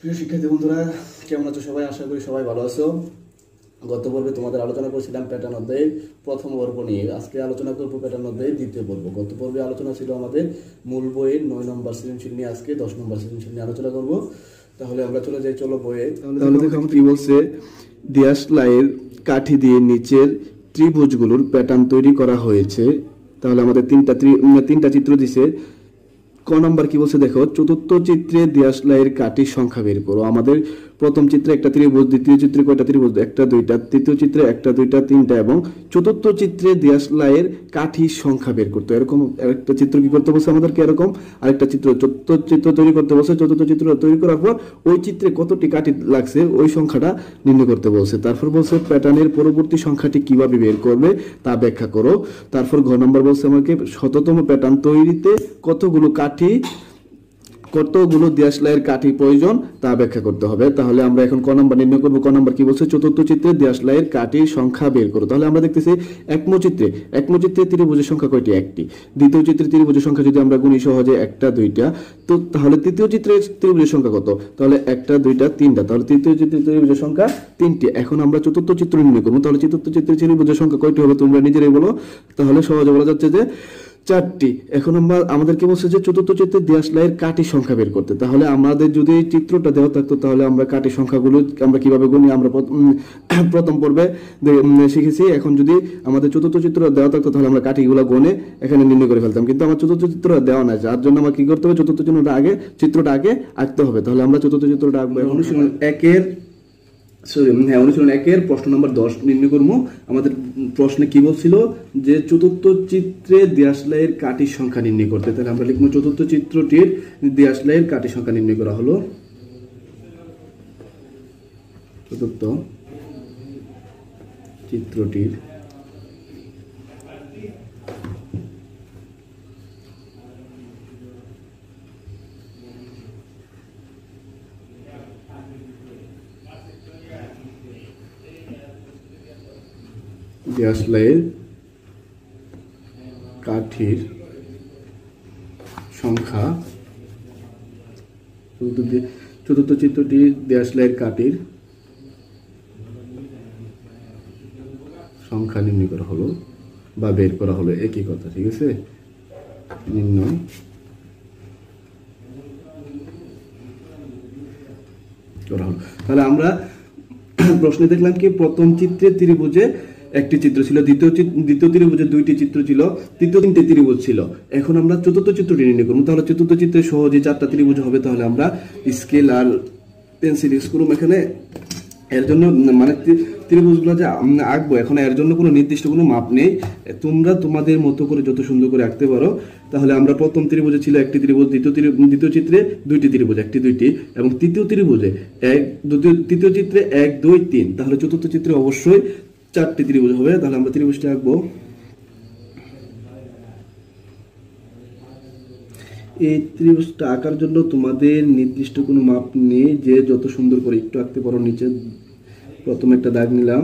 প্রিয় শিক্ষার্থী বন্ধুরা, কেমন আছো সবাই? আশা করি সবাই ভালো আছো। গত পর্বে তোমাদের আলোচনা করেছিলাম প্যাটার্ন অধ্যায়ের প্রথম পর্ব নিয়ে। আজকে আলোচনা করব প্যাটার্ন অধ্যায়ের দ্বিতীয় পর্ব। গত পর্বে আলোচনা ছিল আমাদের মূল বইয়ের নয় নম্বর সৃজনশীল নিয়ে। আজকে দশ নম্বর সৃজনশীল নিয়ে আলোচনা করব। তাহলে আমরা চলে যাই, চলো বইয়ে। তাহলে দেখো কি বলছে দিয়াশলাইয়ের কাঠি দিয়ে নিচের ত্রিভুজগুলোর প্যাটার্ন তৈরি করা হয়েছে। তাহলে আমাদের তিনটা তিনটা চিত্র দিছে ক নাম্বার কি বলছে? দেখো, চতুর্থ চিত্রে দিয়াশলাইয়ের কাঠির সংখ্যা বের করো। আমাদের প্রথম চিত্রে একটা ত্রিভুজ, দ্বিতীয় চিত্রে কয়টা ত্রিভুজ? একটা, দুইটা। তৃতীয় চিত্রে একটা, দুইটা, তিনটা এবং চতুর্থ চিত্রে দিয়াশলাইয়ের কাঠির সংখ্যা বের করতো এরকম একটা চিত্র কি করতে বলছে আমাদেরকে? এরকম আরেকটা চিত্র, চতুর্থ চিত্র তৈরি করতে বলছে। চতুর্থ চিত্র তৈরি করার পর ওই চিত্রে কতটি কাঠি লাগছে, ওই সংখ্যাটা নির্ণয় করতে বলছে। তারপর বলছে প্যাটার্নের পরবর্তী সংখ্যাটি কীভাবে বের করবে তা ব্যাখ্যা করো। তারপর ঘ নম্বর বলছে আমাকে শততম প্যাটার্ন তৈরিতে কতগুলো কাঠি কতগুলো দিয়াশলাইয়ের কাঠি প্রয়োজন তা ব্যাখ্যা করতে হবে। তাহলে আমরা এখন ক নম্বর নির্ণয় করব, ক নম্বর কি বলছে? চতুর্থ চিত্রে দিয়াশলাইয়ের কাঠির সংখ্যা বের করো। তাহলে আমরা দেখতেছি একম চিত্রে একম চিত্রে ত্রিভুজের সংখ্যা কয়টি? একটি। দ্বিতীয় চিত্রে ত্রিভুজের সংখ্যা যদি আমরা গুণি সহজে একটা, দুইটা, তো তাহলে তৃতীয় চিত্রে ত্রিভুজের সংখ্যা কত? তাহলে একটা, দুইটা, তিনটা। তাহলে তৃতীয় চিত্রে ত্রিভুজের সংখ্যা তিনটি। এখন আমরা চতুর্থ চিত্র নির্ণয় করব। তাহলে চতুর্থ চিত্রে ত্রিভুজের সংখ্যা কয়টি হবে তোমরা নিজেরাই বলো। তাহলে সহজে বলা যাচ্ছে যে চারটি। এখন আমরা, আমাদেরকে বলছে যে চতুর্থ চিত্রে দিয়াশলাইয়ের কাঠির সংখ্যা বের করতে। তাহলে আমাদের যদি চিত্রটা দেওয়া থাকতো, তাহলে আমরা কাঠির সংখ্যাগুলো আমরা কীভাবে গুনি আমরা প্রথম- পর্বে শিখেছি। এখন যদি আমাদের চতুর্থ চিত্র দেওয়া থাকতো, তাহলে আমরা কাঠিগুলো গনে এখানে নির্ণয় করে ফেলতাম। কিন্তু আমার চতুর্থ চিত্র দেওয়া নাই, যার জন্য আমার কি করতে হবে? চতুর্থ চিত্রটা আগে চিত্রটা আগে আঁকতে হবে। তাহলে আমরা চতুর্থ চিত্রটা আঁকবো। এখন একের সরি হ্যাঁ অনুশীলন একের, প্রশ্ন নম্বর দশ। নির্ণয় কর্ম আমাদের প্রশ্নে কি বলছিল? যে চতুর্থ চিত্রে দিয়াশলাইয়ের কাটির সংখ্যা নির্ণয় করতে। তাহলে আমরা লিখব চতুর্থ চিত্রটির দিয়াশলাইয়ের কাটির সংখ্যা নির্ণয় করা হলো। চতুর্থ চিত্রটির দিয়াশলাইয়ের কাঠির সংখ্যা চতুর্থ চিত্রটি দিয়াশলাইয়ের কাঠির সংখ্যা নির্ণয় করা হলো বা বের করা হলো একই কথা, ঠিক আছে? নির্ণয়। করা হলো। তাহলে আমরা প্রশ্নে দেখলাম কি প্রথম চিত্রে ত্রিভুজে একটি চিত্র ছিল, দ্বিতীয় দ্বিতীয় ত্রিভুজে দুইটি চিত্র ছিল, তৃতীয় তিনটি ত্রিভুজ ছিল। এখন আমরা চতুর্থ চিত্রটি নির্ণয় করব। তাহলে চতুর্থ চিত্রে সহজে চারটা ত্রিভুজ হবে, তাহলে আমরা স্কেল আর পেন্সিল ইউজ করব এখানে। এর জন্য মানে ত্রি- ত্রিভুজগুলো যে আঁকবো, এখন এর জন্য কোনো নির্দিষ্ট কোনো মাপ নেই। তোমরা তোমাদের মতো করে যত সুন্দর করে আঁকতে পারো, তাহলে আমরা প্রথম ত্রিভুজে ছিল একটি ত্রিভুজ, দ্বিতীয় দ্বিতীয় চিত্রে দুইটি ত্রিভুজ, একটি, দুইটি, এবং তৃতীয় ত্রিভুজে এক, দ্বিতীয়, তৃতীয় চিত্রে এক, দুই, তিন। তাহলে চতুর্থ চিত্রে অবশ্যই চারটি ত্রিভুজ হবে, তাহলে আমরা ত্রিভুজটা আঁকবো। এই ত্রিভুজটা আঁকার জন্য তোমাদের নির্দিষ্ট কোনো মাপ নেই, যে যত সুন্দর করে একটু আঁকতে পারো নিচে প্রথম একটা দাগ নিলাম,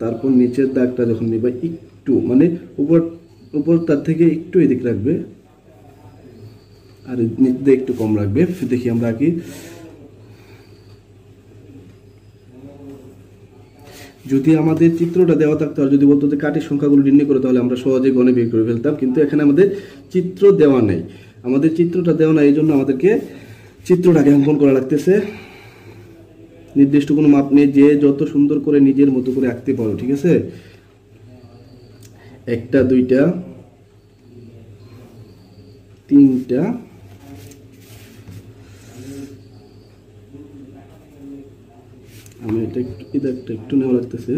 তারপর নিচের দাগটা যখন নিবা, একটু মানে উপর উপর তার থেকে একটু এদিক রাখবে, আর নিচ একটু কম রাখবে। দেখি আমরা আঁকি। যদি আমাদের চিত্রটা দেওয়া থাকতো আর যদি বলতো যে কাঠের সংখ্যাগুলো নির্ণয় করে, তাহলে আমরা সহজে গণে বের করে ফেলতাম। কিন্তু এখানে আমাদের চিত্র দেওয়া নেই। আমাদের চিত্রটা দেওয়া নাই, এই জন্য আমাদেরকে চিত্রটাকে অঙ্কন করা লাগতেছে। নির্দিষ্ট কোনো মাপ নেই, যে যত সুন্দর করে নিজের মতো করে আঁকতে পারো, ঠিক আছে? একটা, দুইটা, তিনটা আমি এটা একটু এটা একটা নেওয়া লাগতেছে।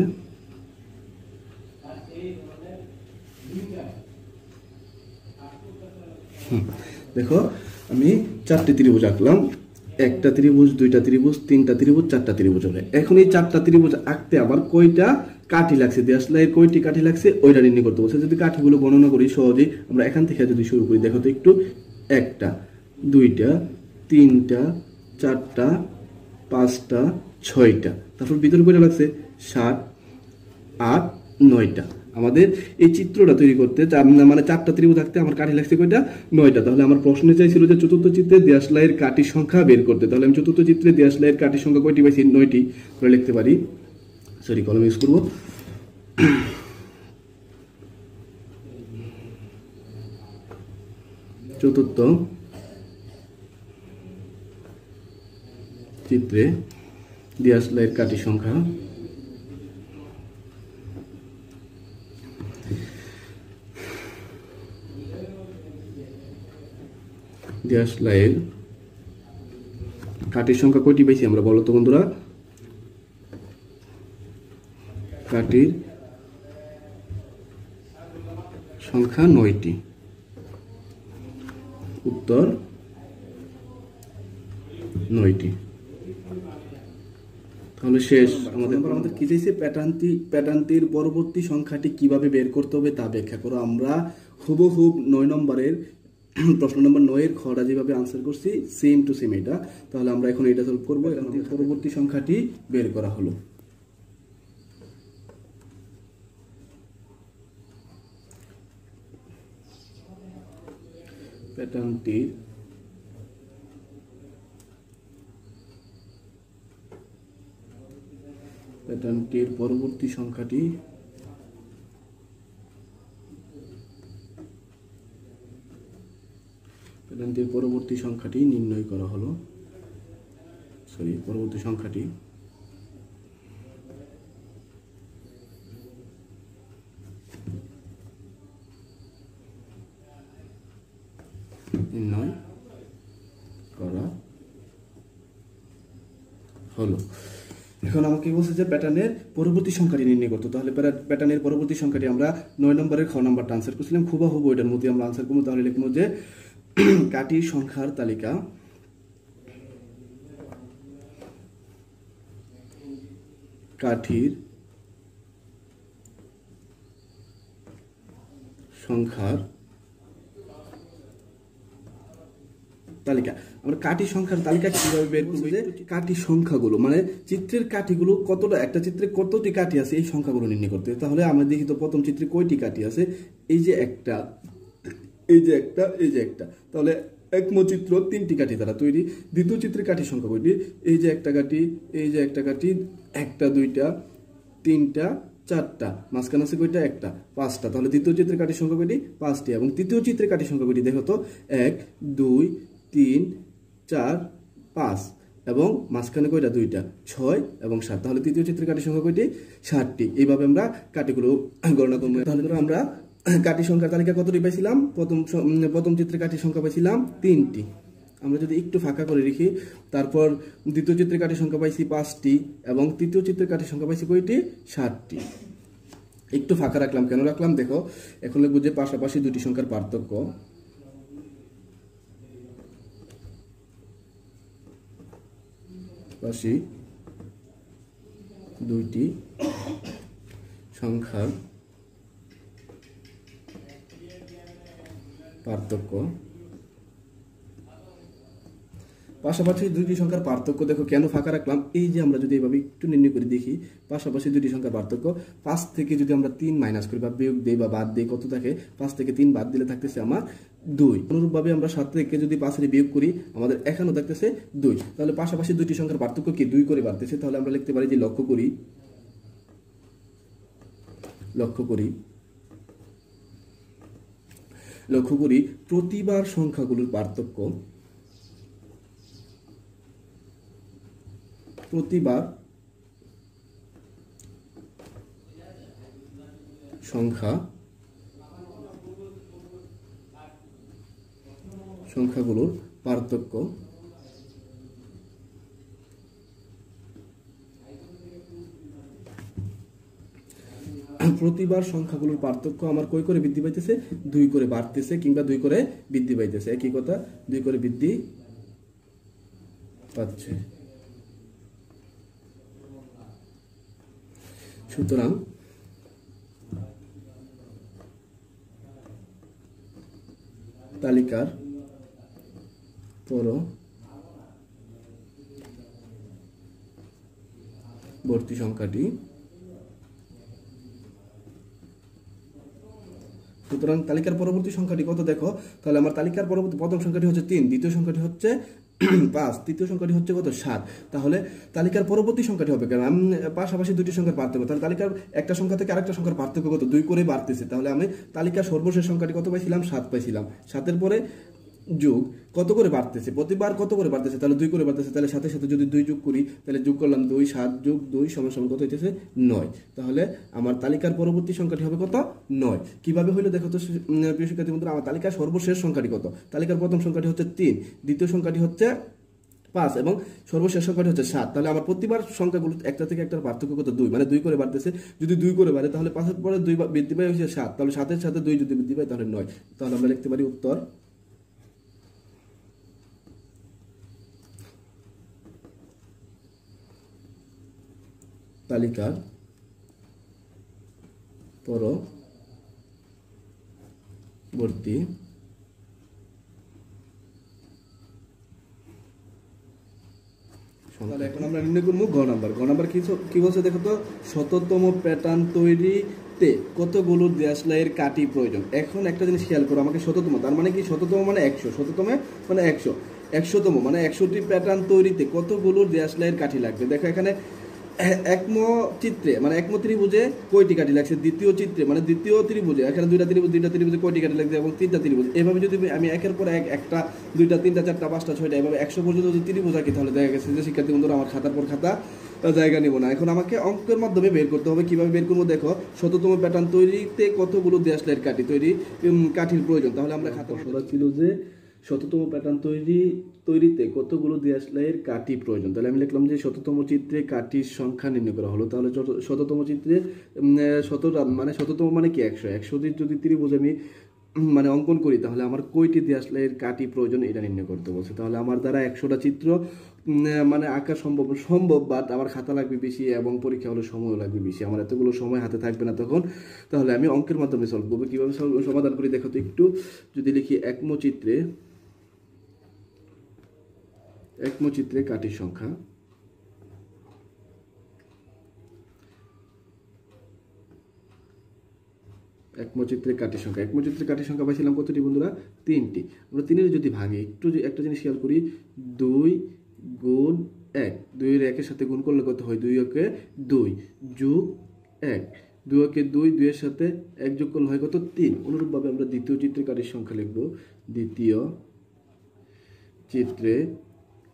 দেখো, আমি চারটে ত্রিভুজ আঁকলাম। একটা ত্রিভুজ, দুইটা ত্রিভুজ, তিনটা ত্রিভুজ, চারটা ত্রিভুজ হবে। এখন এই চারটা ত্রিভুজ আঁকতে আমার কয়টা কাঠি লাগছে? দেশলাইয়ের কয়টি কাঠি লাগছে, ওইটা নির্ণয় করতে বলছে। যদি কাঠিগুলো গণনা করি সহজেই, আমরা এখান থেকে যদি শুরু করি, দেখো তো একটু, একটা, দুইটা, তিনটা, চারটা, পাঁচটা ছয়টা। তারপর ভিতরে কয়টা লাগছে সাত, আট, নয়টা। আমাদের এই চিত্রটা তৈরি করতে মানে চারটা ত্রিভুজ থাকতে আমার কাঠি লাগছে কয়টা? নয়টা। তাহলে আমার প্রশ্নে চাইছিল যে চতুর্থ চিত্রে দেয়াশলাইয়ের কাঠির সংখ্যা বের করতে। তাহলে আমি চতুর্থ চিত্রে দেয়াশলাইয়ের কাঠির সংখ্যা কয়টি পাইছি? নয়টি। করে লিখতে পারি। সরি কলম ইউজ করব। চতুর্থ চিত্রে দিয়াশলাইয়ের কাঠি সংখ্যা। দিয়াশলাইয়ের কাঠির সংখ্যা কয়টি পাইছি আমরা বলো তো বন্ধুরা? কাঠির সংখ্যা নয়টি। উত্তর নয়টি। তাহলে শেষ আমাদের আমাদের কি চাইছে? প্যাটার্নটি প্যাটার্নটির পরবর্তী সংখ্যাটি কীভাবে বের করতে হবে তা ব্যাখ্যা করো। আমরা হুবহুব নয় নম্বরের প্রশ্ন নম্বর নয়ের খরা যেভাবে আনসার করছি সেম টু সেম এটা। তাহলে আমরা এখন এটা সলভ করব। এখন থেকে পরবর্তী সংখ্যাটি বের করা হলো। প্যাটার্নটির প্যাটার্নটির পরবর্তী সংখ্যাটি প্যাটার্নটির পরবর্তী সংখ্যাটি নির্ণয় করা হলো। সরি পরবর্তী সংখ্যাটি নির্ণয় করা হলো এখন আমাকে বলছে যে প্যাটার্নের পরবর্তী সংখ্যাটি নির্ণয় করতো। তাহলে প্যাটার্নের পরবর্তী সংখ্যাটি আমরা নয় নম্বরের খ নাম্বারটা আনসার করছিলাম। খুব হুব ওইটার মধ্যে আমরা আনসার করব। তাহলে লিখব যে কাটির সংখ্যার তালিকা। কাঠির সংখ্যার তালিকা। আমরা কাঠি সংখ্যার তালিকা কীভাবে বের করব? যে কাঠি সংখ্যাগুলো মানে চিত্রের কাঠিগুলো কতটা, একটা চিত্রে কতটি কাঠি আছে, এই সংখ্যাগুলো নির্ণয় করতে তাহলে আমরা দেখি তো প্রথম চিত্রে কয়টি কাঠি আছে? এই যে একটা, এই যে একটা, এই যে একটা। তাহলে একম চিত্র তিনটি কাঠি দ্বারা তৈরি। দ্বিতীয় চিত্রের কাঠি সংখ্যা কয়টি? এই যে একটা কাঠি, এই যে একটা কাঠি, একটা, দুইটা, তিনটা, চারটা। মাঝখানে আছে কয়টা? একটা, পাঁচটা। তাহলে দ্বিতীয় চিত্রের কাঠির সংখ্যা কয়টি? পাঁচটি। এবং তৃতীয় চিত্রের কাঠির সংখ্যা কয়টি? দেখো তো, এক, দুই তিন, চার, পাঁচ এবং মাঝখানে কয়টা? দুইটা। ছয় এবং সাত। তাহলে তৃতীয় চিত্রের কাঠির সংখ্যা কয়টি? ষাটটি। এইভাবে আমরা কাঠিগুলো গণনা করব। তাহলে ধরো আমরা কাঠি সংখ্যার তালিকা কতটি পাইছিলাম? প্রথম প্রথম চিত্রের কাঠির সংখ্যা পাইছিলাম তিনটি। আমরা যদি একটু ফাঁকা করে রেখি তারপর দ্বিতীয় চিত্রের কাঠির সংখ্যা পাইছি পাঁচটি এবং তৃতীয় চিত্রের কাঠির সংখ্যা পাইছি কয়টি? ষাটটি। একটু ফাঁকা রাখলাম। কেন রাখলাম? দেখো, এখন লিখব যে পাশাপাশি দুটি সংখ্যার পার্থক্য। পাশাপাশি দুইটি সংখ্যার পার্থক্য পাশাপাশি দুইটি সংখ্যার পার্থক্য দেখো, কেন ফাঁকা রাখলাম? এই যে আমরা যদি এভাবে একটু নির্ণয় করে দেখি, পাশাপাশি দুইটি সংখ্যার পার্থক্য, পাঁচ থেকে যদি আমরা তিন মাইনাস করি বা বিয়োগ দিই বা বাদ দিই, কত থাকে? পাঁচ থেকে তিন বাদ দিলে থাকতেছে আমার দুই। অনুরূপভাবে আমরা সাত থেকে যদি পাঁচের বিয়োগ করি, আমাদের এখানেও থাকতেছে দুই। তাহলে পাশাপাশি দুইটি সংখ্যার পার্থক্য কি? দুই করে বাড়তেছে, তাহলে আমরা লিখতে পারি যে লক্ষ্য করি লক্ষ্য করি লক্ষ্য করি প্রতিবার সংখ্যাগুলোর পার্থক্য প্রতিবার সংখ্যা সংখ্যাগুলোর পার্থক্য। প্রতিবার সংখ্যাগুলোর পার্থক্য আমার কই করে বৃদ্ধি পাইতেছে? দুই করে বাড়তেছে কিংবা দুই করে বৃদ্ধি পাইতেছে। একই কথা, দুই করে বৃদ্ধি পাচ্ছে। সুতরাং তালিকার পরবর্তী সংখ্যাটি। সুতরাং তালিকার পরবর্তী সংখ্যাটি কত দেখো? তাহলে আমার তালিকার পরবর্তী প্রথম সংখ্যাটি হচ্ছে তিন, দ্বিতীয় সংখ্যাটি হচ্ছে পাঁচ তৃতীয় সংখ্যাটি হচ্ছে কত? সাত। তাহলে তালিকার পরবর্তী সংখ্যাটি হবে কারণ আমি পাশাপাশি দুটি সংখ্যার পার্থক্য। তাহলে তালিকার একটা সংখ্যা থেকে আরেকটা সংখ্যার পার্থক্য কত? দুই করে বাড়তেছে। তাহলে আমি তালিকার সর্বশেষ সংখ্যাটি কত পাইছিলাম? সাত পাইছিলাম। সাতের পরে যোগ কত করে বাড়তেছে? প্রতিবার কত করে বাড়তেছে? তাহলে দুই করে বাড়তেছে, তাহলে সাথে সাথে যদি দুই যোগ করি, তাহলে যোগ করলাম দুই, সাত যোগ দুই সমান সমান কত হইতেছে? নয়। তাহলে আমার তালিকার পরবর্তী সংখ্যাটি হবে কত? নয়। কীভাবে হইল দেখো তো প্রিয় শিক্ষার্থী বন্ধুরা, আমার তালিকার সর্বশেষ সংখ্যাটি কত? তালিকার প্রথম সংখ্যাটি হচ্ছে তিন, দ্বিতীয় সংখ্যাটি হচ্ছে পাঁচ এবং সর্বশেষ সংখ্যাটি হচ্ছে সাত। তাহলে আমার প্রতিবার সংখ্যাগুলো একটা থেকে একটার পার্থক্য কত? দুই। মানে দুই করে বাড়তেছে। যদি দুই করে বাড়ে, তাহলে পাঁচের পরে দুই বৃদ্ধি পায় হচ্ছে সাত। তাহলে সাতের সাথে দুই যদি বৃদ্ধি পায়, তাহলে নয়। তাহলে আমরা লিখতে পারি উত্তর তালিকার পরবর্তী এখন আমরা নির্ণয় করব গ নাম্বার। গ নাম্বার কি বলছে দেখো তো? শততম প্যাটার্ন তৈরিতে কতগুলো দেশলাইয়ের কাটি প্রয়োজন? এখন একটা জিনিস খেয়াল করো আমাকে শততম তার মানে কি শততম মানে একশো শততমে মানে একশো, একশোতম মানে একশোটি প্যাটার্ন তৈরিতে কতগুলো দেশলাইয়ের কাঠি লাগবে? দেখো এখানে একম চিত্রে মানে একম ত্রিভুজে কয়টি কাটি লাগছে? দ্বিতীয় চিত্রে মানে দ্বিতীয় ত্রিভুজে, এখানে দুইটা ত্রিভুজ দুইটা ত্রিভুজে কয়টি কাটি লাগছে এবং তিনটা ত্রিভুজ? এভাবে যদি আমি একের পর এক, একটা, দুইটা, তিনটা, চারটা, পাঁচটা, ছয়টা, এভাবে একশো পর্যন্ত যদি ত্রিভুজ আঁকি, তাহলে দেখা গেছে যে শিক্ষার্থী বন্ধুরা, আমার খাতার পর খাতা জায়গা নেব না। এখন আমাকে অঙ্কের মাধ্যমে বের করতে হবে, কীভাবে বের করব? দেখো, শততম প্যাটার্ন তৈরিতে কতগুলো দেশলাইয়ের কাঠি তৈরি কাঠির প্রয়োজন। তাহলে আমরা খাতা ছিল যে শততম প্যাটার্ন তৈরি তৈরিতে কতগুলো দেশলাইয়ের কাঠি প্রয়োজন? তাহলে আমি লিখলাম যে শততম চিত্রে কাঠির সংখ্যা নির্ণয় করা হলো। তাহলে শততম চিত্রে উম, আহ, শত মানে শততম মানে কি একশো? একশো যদি ত্রিভুজ আমি মানে অঙ্কন করি তাহলে আমার কয়টি দেশলাইয়ের কাটি প্রয়োজন এটা নির্ণয় করতে বলছে। তাহলে আমার দ্বারা একশোটা চিত্র মানে আঁকা সম্ভব সম্ভব বাট আমার খাতা লাগবে বেশি এবং পরীক্ষা হলে সময় লাগবে বেশি। আমার এতগুলো সময় হাতে থাকবে না তখন। তাহলে আমি অঙ্কের মাধ্যমে সলভ করব। কীভাবে সমাধান করি? দেখো তো একটু যদি লিখি একম চিত্রে একমচিত্রে কাঠির সংখ্যা। একমচিত্রে কাঠির সংখ্যা। একমচিত্রে কাঠির সংখ্যা পাইছিলাম কতটি বন্ধুরা? তিনটি। আমরা তিনের যদি ভাঙি, একটু একটা জিনিস খেয়াল করি, দুই গুণ এক। দুইয়ের একের সাথে গুণ করলে কত হয়? দুই একে দুই যোগ এক। দুই একে দুই, দুইয়ের সাথে এক যোগ করলে হয় কত? তিন। অনুরূপভাবে আমরা দ্বিতীয় চিত্রে কাটির সংখ্যা লিখব। দ্বিতীয় চিত্রে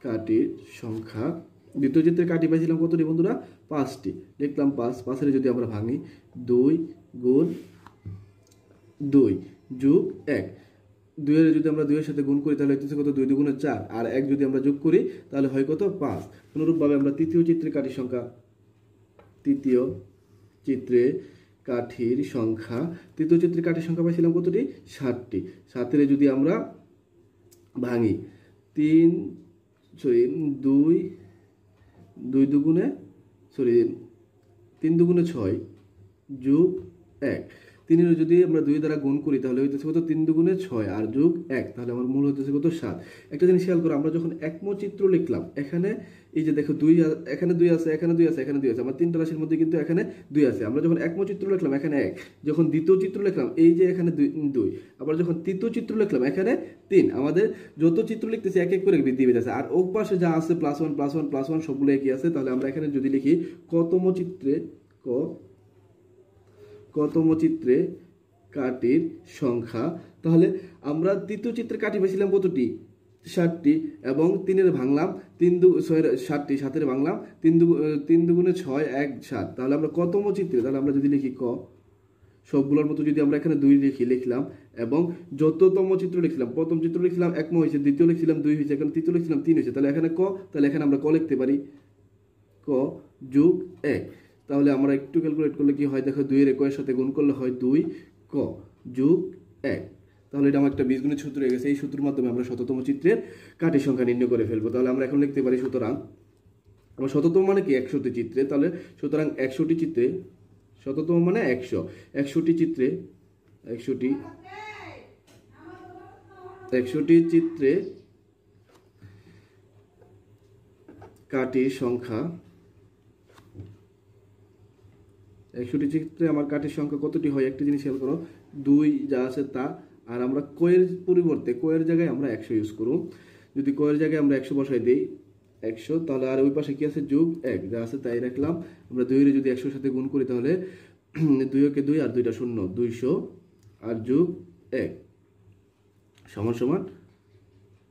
কাঠির সংখ্যা। দ্বিতীয় চিত্রে কাঠি পাইছিলাম কতটি বন্ধুরা? পাঁচটি। লিখলাম পাঁচ, পাঁচের যদি আমরা ভাঙি, দুই গুণ দুই যোগ এক। দুইয়ের যদি আমরা দুইয়ের সাথে গুণ করি, তাহলে হচ্ছে কত? দুই দুগুণে চার। আর এক যদি আমরা যোগ করি, তাহলে হয় কত? পাঁচ। অনুরূপভাবে আমরা তৃতীয় চিত্রে কাঠির সংখ্যা, তৃতীয় চিত্রে কাঠির সংখ্যা, তৃতীয় চিত্রে কাঠির সংখ্যা পাইছিলাম কতটি? ষাটটি। সাতের যদি আমরা ভাঙি, তিন সরি দুই দুই দুগুণে সরি তিন দুগুণে ছয় যোগ এক। তিনের যদি আমরা দুই দ্বারা গুণ করি, তাহলে হইতেছে কত? তিন দুগুণে ছয় আর যোগ এক, তাহলে আমার মূল হইতেছে কত? সাত। একটা জিনিস খেয়াল করো, আমরা যখন একমচিত্র লিখলাম, এখানে এই যে দেখো দুই এখানে দুই আছে, এখানে দুই আছে, এখানে দুই আছে, আমার তিনটা রাশির মধ্যে কিন্তু এখানে দুই আছে। আমরা যখন একমচিত্র লিখলাম, এখানে এক। যখন দ্বিতীয় চিত্র লিখলাম, এই যে এখানে দুই দুই। আবার যখন তৃতীয় চিত্র লিখলাম, এখানে তিন। আমাদের যত চিত্র লিখতেছি, এক এক করে বৃদ্ধি পেয়েছে আর ওক পাশে যা আছে plus one plus one plus one সবগুলো একই আছে। তাহলে আমরা এখানে যদি লিখি কতম চিত্রে ক কতম চিত্রে কাটির সংখ্যা? তাহলে আমরা তৃতীয় চিত্রে কাটি পেয়েছিলাম কতটি? ষাটটি। এবং তিনের ভাঙলাম, তিন দু ষাটটি, সাতের ভাঙলাম, তিন দু, তিন দুগুণে ছয়, এক, সাত। তাহলে আমরা কতম চিত্রে তাহলে আমরা যদি লিখি ক, সবগুলোর মতো যদি আমরা এখানে দুই লিখি, লিখলাম, এবং যততম চিত্র লিখলাম, প্রথম চিত্র লিখলাম একম হয়েছে, দ্বিতীয় লিখছিলাম, দুই হয়েছে, এখানে তৃতীয় লিখছিলাম, তিন হয়েছে। তাহলে এখানে ক, তাহলে এখানে আমরা ক লিখতে পারি? ক যোগ এক। তাহলে আমরা একটু ক্যালকুলেট করলে কি হয়? দেখো দুইয়ের একয়ের সাথে গুণ করলে হয় দুই ক যোগ এক। তাহলে এটা আমার একটা বীজগণিত সূত্র হয়ে গেছে। এই সূত্রের মাধ্যমে আমরা শততম চিত্রের কাঠি সংখ্যা নির্ণয় করে ফেলব। তাহলে আমরা এখন লিখতে পারি সুতরাং, আমার শততম মানে কি? একশোটি চিত্রে। তাহলে সুতরাং একশোটি চিত্রে, শততম মানে একশো। একশোটি চিত্রে, একশোটি একশোটি চিত্রে কাটির সংখ্যা একশোটি চিত্রে আমার কাঠের সংখ্যা কতটি হয় একটি জিনিস খেয়াল করো। দুই যা আছে তা। আর আমরা কয়ের পরিবর্তে, কয়ের জায়গায় আমরা একশো ইউজ করব। যদি কয়ের জায়গায় আমরা একশো বসাই দিই, একশো, তাহলে আর ওই পাশে কি আছে? যোগ এক, যা আছে তাই রাখলাম। আমরা দুইয়ের যদি একশোর সাথে গুণ করি, তাহলে দুইকে দুই আর দুইটা শূন্য, দুইশো আর যোগ এক। সমান সমান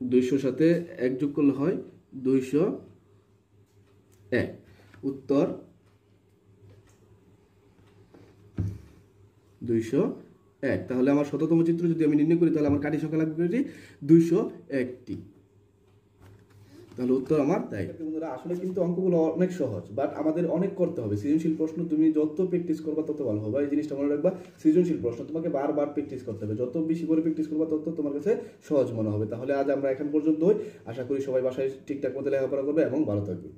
দুইশোর সাথে এক যোগ করলে হয় দুইশো এক। উত্তর দুইশো এক। তাহলে আমার শততম চিত্র যদি আমি নির্ণয় করি, তাহলে আমার কাঠি সংখ্যা লাগবে কি? দুইশো একটি। তাহলে উত্তর আমার তাই। বন্ধুরা, আসলে কিন্তু অঙ্কগুলো অনেক সহজ বাট আমাদের অনেক করতে হবে। সৃজনশীল প্রশ্ন তুমি যত প্র্যাকটিস করবা, তত ভালো হবে। এই জিনিসটা মনে রাখবা, সৃজনশীল প্রশ্ন, তোমাকে বারবার প্র্যাকটিস করতে হবে। যত বেশি করে প্র্যাকটিস করবা, তত তোমার কাছে সহজ মনে হবে। তাহলে আজ আমরা এখন পর্যন্তই। আশা করি সবাই বাসায় ঠিকঠাক মতো লেখাপড়া করবে এবং ভালো থাকবে।